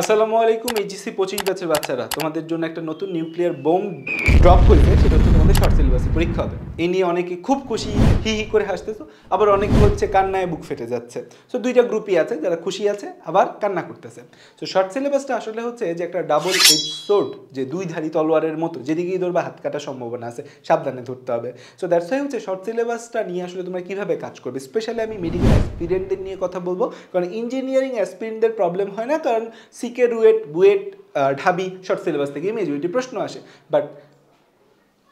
আসসালামু আলাইকুম এইচএসসি পঁচিশ ব্যাচের বাচ্চারা। তোমাদের জন্য একটা নতুন নিউক্লিয়ার বোম ড্রপ করেছে, সেটা তোমাদের শর্ট সিলেবাসে পরীক্ষা হবে। এই নিয়ে অনেকে খুব খুশি, হি হি করে হাসতেছো, আবার অনেকে হচ্ছে কান্নায় বুক ফেটে যাচ্ছে। সো দুইটা গ্রুপই আছে, যারা খুশি আছে, আবার কান্না করতেছে। সো শর্ট সিলেবাসটা আসলে হচ্ছে যে একটা ডাবল এজ সোর্ড যে দুই ধারী তলোয়ারের মতো যেদিকেই ধরবা হাত কাটার সম্ভাবনা আছে, সাবধানে ধরতে হবে। সো দ্যাটস ওয়াই হচ্ছে শর্ট সিলেবাসটা নিয়ে আসলে তোমরা কীভাবে কাজ করবে? স্পেশালি আমি মেডিকেল অ্যাসপিরিয়েন্টদের নিয়ে কথা বলব, কারণ ইঞ্জিনিয়ারিং অ্যাসপিরিয়েন্টদের প্রবলেম হয় না, কারণ সিকে রুয়েট বুয়েট ঢাবি শর্ট সিলেবাস থেকে মেজরিটি প্রশ্ন আসে। বাট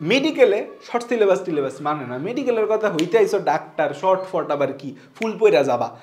মেডিকেলে শর্ট সিলেবাস টিলেবাস মানে না। মেডিকেলের কথা হইতে আইসো ডাক্তার শর্ট ফট আবার কি? ফুল পইরা যাবা।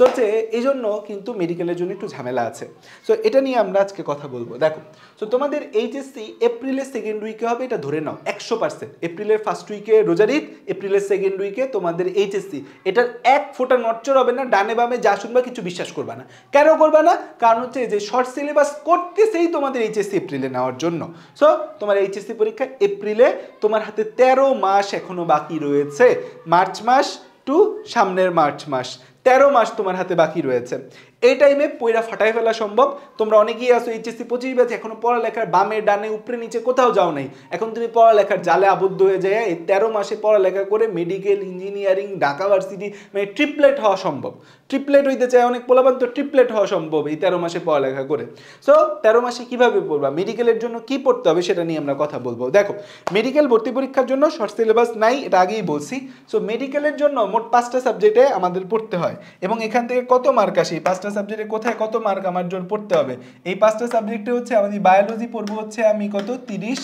সো হচ্ছে এই জন্য কিন্তু মেডিকেলের জন্য একটু ঝামেলা আছে। সো এটা নিয়ে আমরা আজকে কথা বলব। দেখো সো তোমাদের এইচএসসি এপ্রিলের সেকেন্ড উইকে হবে, এটা ধরে নাও, একশো পার্সেন্ট এপ্রিলের ফার্স্ট উইকে রোজার ঈদ এপ্রিলের সেকেন্ড উইকে তোমাদের এইচএসসি এটার এক ফোটা নটচর হবে না, ডানে বামে যা শুনবা কিছু বিশ্বাস করবা না। কেন করবা না? কারণ হচ্ছে যে শর্ট সিলেবাস করতেছেই তোমাদের এইচএসসি এপ্রিলে নেওয়ার জন্য। সো তোমার এইচএসসি পরীক্ষা এপ্রিলে তোমার হাতে তেরো মাস এখনও বাকি রয়েছে। মার্চ মাস টু সামনের মার্চ মাস। তেরো মাস তোমার হাতে বাকি রয়েছে। এই টাইমে পয়রা ফাটাই ফেলা সম্ভব। তোমরা অনেকেই আসো এইচএসসি পঁচিশ ব্যাচ এখনও পড়ালেখার বামে ডানে উপরে নিচে কোথাও যাও নাই। এখন তুমি পড়ালেখার জালে আবদ্ধ হয়ে যায়, এই তেরো মাসে পড়ালেখা করে মেডিকেল ইঞ্জিনিয়ারিং ঢাকা ভার্সিটি মানে ট্রিপলেট হওয়া সম্ভব। ট্রিপলেট হইতে চায় অনেক পোলাবান তো ট্রিপলেট হওয়া সম্ভব এই তেরো মাসে পড়ালেখা করে। সো তেরো মাসে কীভাবে পড়বা? মেডিকেলের জন্য কি পড়তে হবে সেটা নিয়ে আমরা কথা বলব। দেখো মেডিকেল ভর্তি পরীক্ষার জন্য শর্ট সিলেবাস নাই, এটা আগেই বলছি। সো মেডিকেলের জন্য মোট পাঁচটা সাবজেক্টে আমাদের পড়তে হয়। এবং এখান থেকে কত মার্ক আসে? এই পাঁচটা সাবজেক্টে কোথায় কত মার্ক আমার জন্য পড়তে হবে? এই পাঁচটা সাবজেক্টে হচ্ছে আমাদের বায়োলজি পড়ব হচ্ছে আমি কত? তিরিশ।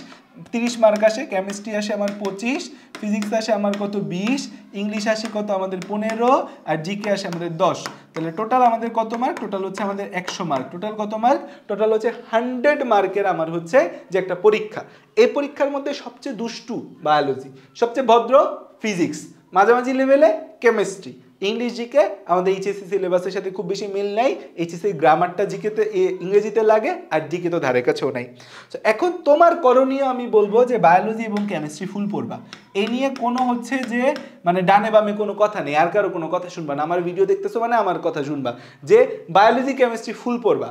তিরিশ মার্ক আসে কেমিস্ট্রি আসে আমার পঁচিশ ফিজিক্স আসে আমার কত বিশ ইংলিশ আসে কত আমাদের পনেরো, আর জিকে আসে আমাদের দশ। তাহলে টোটাল আমাদের কত মার্ক টোটাল হচ্ছে আমাদের একশো মার্ক টোটাল কত মার্ক টোটাল হচ্ছে হান্ড্রেড মার্কের আমার হচ্ছে যে একটা পরীক্ষা। এই পরীক্ষার মধ্যে সবচেয়ে দুষ্টু বায়োলজি সবচেয়ে ভদ্র ফিজিক্স মাঝামাঝি লেভেলে কেমিস্ট্রি ইংলিশ জিকে, আমাদের এইচএসসি সিলেবাসের সাথে খুব বেশি মিল নাই। এইচএসসি গ্রামারটা জিকেতে ইংরেজিতে লাগে, আর জিকে তো ধারে কাছেও নাই। তো এখন তোমার করণীয় আমি বলব যে বায়োলজি এবং কেমিস্ট্রি ফুল পড়বা। এই নিয়ে কোনো হচ্ছে যে মানে ডানে বামে কোনো কথা নেই, আর কারও কোনো কথা শুনবা না। আমার ভিডিও দেখতেছো মানে আমার কথা শুনবা। যে বায়োলজি কেমিস্ট্রি ফুল পড়বা।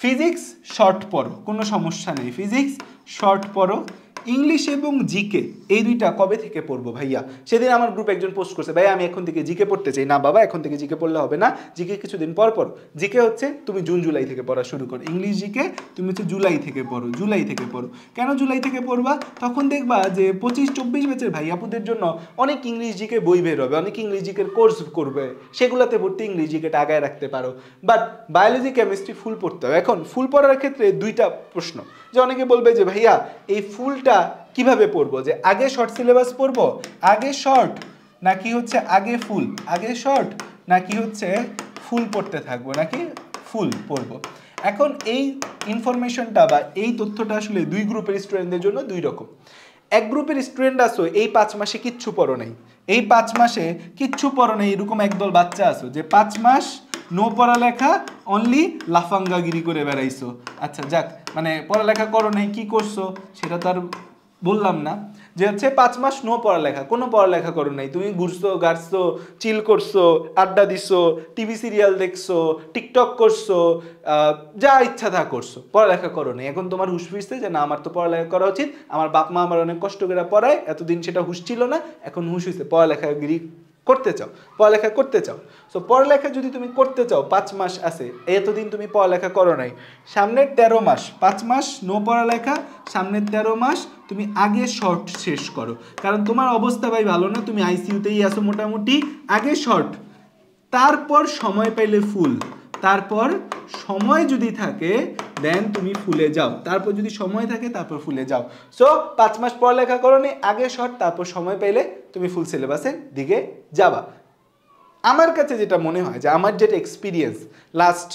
ফিজিক্স শর্ট পড়ো, কোনো সমস্যা নেই। ফিজিক্স শর্ট পড়ো। ইংলিশ এবং জিকে এই দুইটা কবে থেকে পড়ব ভাইয়া? সেদিন আমার গ্রুপ একজন পোস্ট করছে ভাই আমি এখন থেকে জিকে পড়তে চাই। না বাবা, এখন থেকে জিকে পড়লে হবে না। জিকে কিছুদিন পর পর জিকে হচ্ছে, তুমি জুন, জুলাই থেকে পড়া শুরু করো। ইংলিশ জিকে তুমি হচ্ছে জুলাই থেকে পড়ো, জুলাই থেকে পড়ো। কেন জুলাই থেকে পড়বা? তখন দেখবা যে পঁচিশ, চব্বিশ ব্যাচের ভাই আপুদের জন্য অনেক ইংলিশ জিকে বই বের হবে, অনেক ইংলিশ জিকের কোর্স করবে। সেগুলোতে ভর্তি ইংলিশ জিকেটা আগায় রাখতে পারো। বাট বায়োলজি কেমিস্ট্রি ফুল পড়তে হবে। এখন ফুল পড়ার ক্ষেত্রে দুইটা প্রশ্ন। যে অনেকে বলবে যে, ভাইয়া, এই ফুলটা কীভাবে পড়ব যে আগে শর্ট সিলেবাস পড়ব আগে শর্ট নাকি হচ্ছে আগে ফুল? আগে শর্ট নাকি হচ্ছে ফুল পড়তে থাকব? নাকি ফুল পড়ব এখন এই ইনফরমেশনটা বা এই তথ্যটা আসলে দুই গ্রুপের স্টুডেন্টদের জন্য দুই রকম। এক গ্রুপের স্টুডেন্ট আসো এই পাঁচ মাসে কিচ্ছু পড়ো নেই। এই পাঁচ মাসে কিচ্ছু পড়ো নেই, এরকম একদল বাচ্চা আসো যে পাঁচ মাস নো পড়ালেখা অনলি লাফাঙ্গাগিরি করে বেড়াইছো। আচ্ছা যাক মানে পড়ালেখা করো নাই, কি করছ? সেটা তো আর বললাম না। যে হচ্ছে পাঁচ মাস নো পড়ালেখা, কোনো পড়ালেখা করো নাই। তুমি ঘুরছো গাড়ছো চিল করছ, আড্ডা দিছো টিভি সিরিয়াল দেখছ টিকটক করছ যা ইচ্ছা তা করছ। পড়ালেখা করো নাই। এখন তোমার হুশ ফিরছে যে, না, আমার তো পড়ালেখা করা উচিত। আমার বাপ মা আমার অনেক কষ্ট করে পড়ায়। এতদিন সেটা হুশ ছিল না। এখন হুশ হয়েছে পড়ালেখাগিরি করতে চাও, পড়ালেখা করতে চাও। সো পড়ালেখা যদি তুমি করতে চাও, পাঁচ মাস আছে, এতদিন তুমি পড়ালেখা করো নাই। সামনের তেরো মাস, পাঁচ মাস নো পড়ালেখা, সামনের তেরো মাস তুমি আগে শর্ট শেষ করো। কারণ তোমার অবস্থা ভাই ভালো না, তুমি আইসিইউতেই আসো মোটামুটি, আগে শর্ট তারপর সময় পাইলে ফুল তারপর সময় যদি থাকে দেন তুমি ফুলে যাও। তারপর যদি সময় থাকে, তারপর ফুলে যাও। সো পাঁচ মাস পড়ালেখা করো নি আগে শর্ট, তারপর সময় পেলে তুমি ফুল সিলেবাসের দিকে যাবা। আমার কাছে যেটা মনে হয় যে, আমার যেটা এক্সপিরিয়েন্স লাস্ট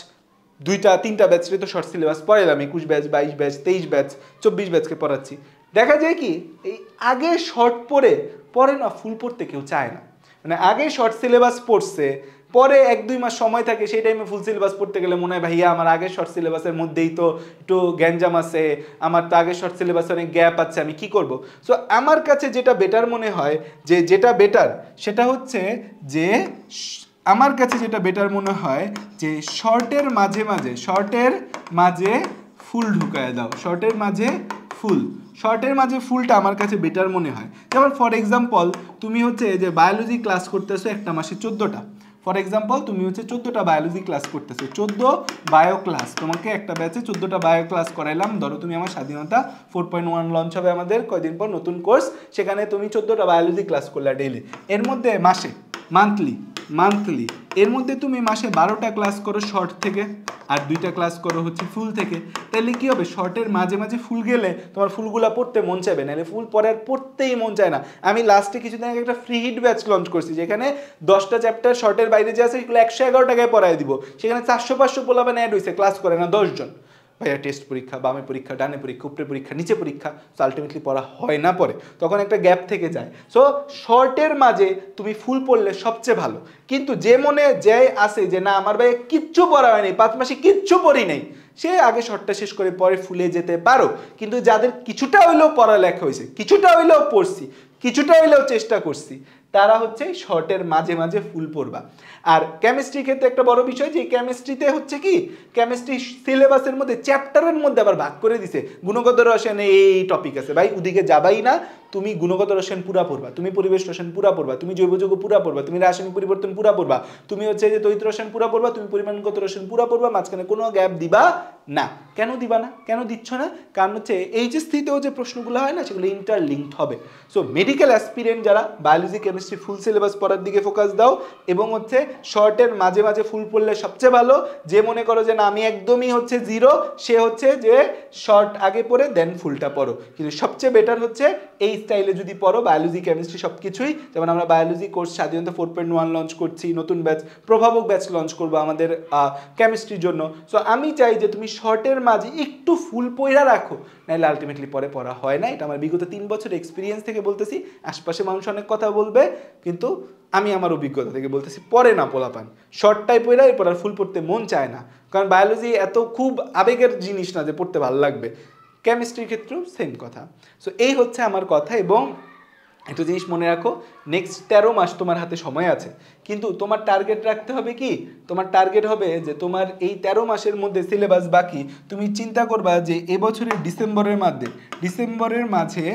দুইটা, তিনটা ব্যাচে তো শর্ট সিলেবাস পড়ালাম একুশ ব্যাচ বাইশ ব্যাচ তেইশ ব্যাচ চব্বিশ ব্যাচকে পড়াচ্ছি। দেখা যায় কি, এই আগে শর্ট পড়ে পরে না ফুল পড়তে কেউ চায় না। মানে আগে শর্ট সিলেবাস পড়ছে পরে এক দুই মাস সময় থাকে, সেই টাইমে ফুল সিলেবাস পড়তে গেলে মনে হয়, ভাইয়া, আমার আগের শর্ট সিলেবাসের মধ্যেই তো একটু গ্যাঞ্জাম আছে, আমার তো আগের শর্ট সিলেবাসে অনেক গ্যাপ আছে, আমি কি করব? সো আমার কাছে যেটা বেটার মনে হয়, যে যেটা বেটার সেটা হচ্ছে যে, আমার কাছে যেটা বেটার মনে হয়, যে শর্টের মাঝে মাঝে শর্টের মাঝে ফুল ঢুকায় দাও শর্টের মাঝে ফুল শর্টের মাঝে ফুলটা আমার কাছে বেটার মনে হয়। যেমন ফর এক্সাম্পল তুমি হচ্ছে যে বায়োলজি ক্লাস করতেছো একটা মাসে চোদ্দোটা ফর এক্সাম্পল তুমি হচ্ছে চোদ্দোটা বায়োলজি ক্লাস করতেছো। চোদ্দ বায়ো ক্লাস তোমাকে একটা ব্যাচে চোদ্দোটা বায়ো ক্লাস করাইলাম। ধরো তুমি আমার স্বাধীনতা ফোর পয়েন্ট ওয়ান লঞ্চ হবে আমাদের কয়দিন পর নতুন কোর্স সেখানে তুমি চোদ্দোটা বায়োলজি ক্লাস করলে ডেইলি এর মধ্যে মাসে মান্থলি মান্থলি এর মধ্যে তুমি মাসে বারোটা ক্লাস করো শর্ট থেকে। আর দুইটা ক্লাস করো হচ্ছে ফুল থেকে। তাহলে কি হবে? শর্টের মাঝে মাঝে ফুল গেলে তোমার ফুলগুলো পড়তে মন চাইবে। নাহলে ফুল পরে আর পড়তেই মন চায় না। আমি লাস্টে কিছুদিন আগে একটা ফ্রি হিট ব্যাচ লঞ্চ করছি, যেখানে দশটা চ্যাপ্টার শর্টের বাইরে যে আছে, সেগুলো একশো এগারো টাকায় পড়ায় দিব। সেখানে চারশো পাঁচশো পোলাবেন অ্যাড হয়েছে ক্লাস করে না দশজন। ভাইয়া টেস্ট পরীক্ষা, বামে পরীক্ষা, ডানে পরীক্ষা, উপরে পরীক্ষা, নিচে পরীক্ষা সো আলটিমেটলি পড়া হয় না পরে। তখন একটা গ্যাপ থেকে যায়। সো শর্টের মাঝে তুমি ফুল পড়লে সবচেয়ে ভালো। কিন্তু যে মনে যে আসে যে, না, আমার ভাইয়া কিচ্ছু পড়া হয়নি, পাঁচ মাসে কিচ্ছু পড়ি নেই। সে আগে শর্টটা শেষ করে পরে ফুলে যেতে পারো। কিন্তু যাদের কিছুটা হইলেও পড়ালেখা হয়েছে, কিছুটা হইলেও পড়ছি, কিছুটা হইলেও চেষ্টা করছি তারা হচ্ছে শর্টের মাঝে মাঝে ফুল পড়বা। আর কেমিস্ট্রি ক্ষেত্রে একটা বড় বিষয় যে কেমিস্ট্রিতে হচ্ছে কি কেমিস্ট্রি সিলেবাসের মধ্যে চ্যাপ্টারের মধ্যে আবার ভাগ করে দিছে। গুণগত রসায়নে এই টপিক আছে। ভাই, ওদিকে যাবাই না, তুমি গুণগত রসায়ন পুরা পড়বা, তুমি পরিবেশ রসায়ন পুরা পড়বা, তুমি জৈব যৌগ পুরা পড়বা, তুমি রাসায়নিক পরিবর্তন পুরা পড়বা, তুমি হচ্ছে যে তৈত রসায়ন পুরা পড়বা, তুমি পরিমাণগত রসায়ন পুরা পড়বা, মাঝখানে কোনো গ্যাপ দিবা না। কেন দিবা না? কেন দিচ্ছ না? কারণ হচ্ছে এইচএসসিতেও যে প্রশ্নগুলো হয় না, সেগুলো ইন্টারলিঙ্কড হবে। সো মেডিকেল অ্যাসপিরেন্ট যারা বায়োলজি কেমিস্ট্রি ফুল সিলেবাস পড়ার দিকে ফোকাস দাও এবং হচ্ছে শর্টের মাঝে মাঝে ফুল পড়লে সবচেয়ে ভালো, যে মনে করো যে না, আমি একদমই হচ্ছে জিরো সে হচ্ছে যে শর্ট আগে পড়ে দেন ফুলটা পড়ো। কিন্তু সবচেয়ে বেটার হচ্ছে এই স্টাইলে যদি পড়ো বায়োলজি কেমিস্ট্রি সব কিছুই যেমন আমরা বায়োলজি কোর্স স্বাধীনতা ফোর পয়েন্ট ওয়ান লঞ্চ করছি, নতুন ব্যাচ প্রভাবক ব্যাচ লঞ্চ করব আমাদের কেমিস্ট্রির জন্য। সো আমি চাই যে তুমি শর্টের মাঝে একটু ফুল পয়রা রাখো। নাহলে আলটিমেটলি পরে পড়া হয় না। এটা আমার বিগত তিন বছর এক্সপিরিয়েন্স থেকে বলতেছি। আশপাশে মানুষ অনেক কথা বলবে, কিন্তু আমি আমার অভিজ্ঞতা থেকে বলতেছি, পরে না পোলাপান। শর্টটাই পড়া এরপর আর ফুল পড়তে মন চায় না। কারণ বায়োলজি এত খুব আবেগের জিনিস না যে পড়তে ভালো লাগবে। কেমিস্ট্রির ক্ষেত্রেও সেম কথা। সো এই হচ্ছে আমার কথা এবং একটা জিনিস মনে রাখো নেক্সট তেরো মাস তোমার হাতে সময় আছে। কিন্তু তোমার টার্গেট রাখতে হবে কি? তোমার টার্গেট হবে যে তোমার এই তেরো মাসের মধ্যে সিলেবাস বাকি। তুমি চিন্তা করবা যে এবছরের ডিসেম্বরের মাধ্যমে ডিসেম্বরের মাঝে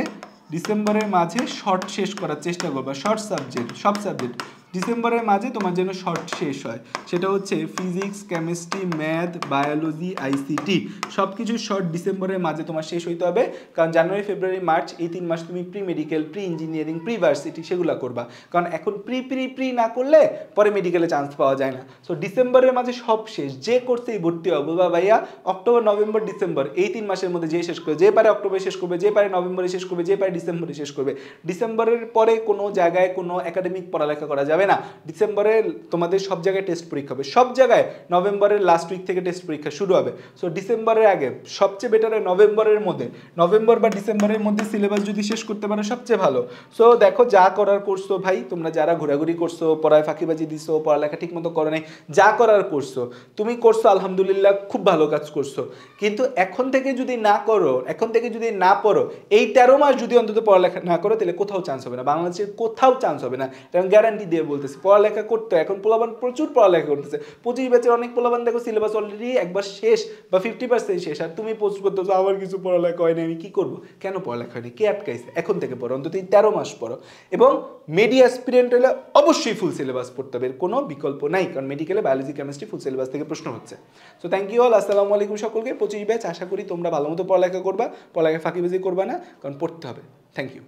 ডিসেম্বরের মাঝে শর্ট শেষ করার চেষ্টা করবা। শর্ট সাবজেক্ট সব সাবজেক্ট ডিসেম্বরের মাঝে তোমার যেন শর্ট শেষ হয়। সেটা হচ্ছে physics, chemistry, math, biology, ICT. সব কিছু শর্ট ডিসেম্বরের মাঝে তোমার শেষ হইতে হবে। কারণ জানুয়ারি, ফেব্রুয়ারি, মার্চ এই তিন মাস তুমি pre medical pre engineering pre varsity সেগুলো করবা। কারণ এখন প্রি প্রি প্রি না করলে পরে মেডিকেলে চান্স পাওয়া যায় না। সো ডিসেম্বরের মাঝে সব শেষ। যে কোর্সেই ভর্তি হবে বা ভাইয়া, অক্টোবর, নভেম্বর, ডিসেম্বর এই তিন মাসের মধ্যে যে শেষ করবে, যে পারে অক্টোবরে শেষ করবে, যে পারে নভেম্বরে শেষ করবে, যে পারে ডিসেম্বরে শেষ করবে। ডিসেম্বরের পরে কোনো জায়গায় কোনো একাডেমিক পড়ালেখা করা যাবে না। ডিসেম্বরে তোমাদের সব জায়গায় টেস্ট পরীক্ষা হবে। সব জায়গায় নভেম্বরের লাস্ট উইক থেকে টেস্ট পরীক্ষা শুরু হবে। সো ডিসেম্বরের আগে সবচেয়ে বেটার হয় নভেম্বরের মধ্যে। নভেম্বর বা ডিসেম্বরের মধ্যে সিলেবাস যদি শেষ করতে পারো, সবচেয়ে ভালো। সো দেখো যা করার করছ ভাই, তোমরা যারা ঘোরাঘুরি করছ, পড়ায় ফাঁকিবাজি দিছো, পড়ালেখা ঠিক মতো করো নাই, যা করার করছ, তুমি করছ, আলহামদুলিল্লাহ, খুব ভালো কাজ করছ। কিন্তু এখন থেকে যদি না করো, এখন থেকে যদি না পড়ো, এই তেরো মাস যদি অন্তত পড়ালেখা না করো, তাহলে কোথাও চান্স হবে না। বাংলাদেশের কোথাও চান্স হবে না। কারণ গ্যারান্টি দিয়ে বলতেছি, পড়ালেখা করতে, এখন পোলাবান প্রচুর পড়ালেখা করতেছে। পঁচিশ ব্যাচের অনেক পোলাবান দেখো সিলেবাস অলরেডি একবার শেষ বা ফিফটি পার্সেন্ট শেষ, আর তুমি পোস্ট করতেছো, আমার কিছু পড়ালেখা হয়নি, আমি কি করব? কেন পড়ালেখা হয়নি? কে আটকাইছে? এখন থেকে পড়ো, অন্তত তেরো মাস পড়ো। এবং মেডি অ্যাসপিরিয়েন্ট হলে অবশ্যই ফুল সিলেবাস পড়তে হবে কোনো বিকল্প নাই, কারণ মেডিকেলে বায়োলজি কেমিস্ট্রি ফুল সিলেবাস থেকে প্রশ্ন হচ্ছে। সো থ্যাংক ইউ অল আসসালামু আলাইকুম সকলকে, পঁচিশ ব্যাচ, আশা করি তোমরা ভালো মতো পড়ালেখা করবা, পড়ালেখা ফাঁকিবাজি করবা না, কারণ পড়তে হবে। Thank you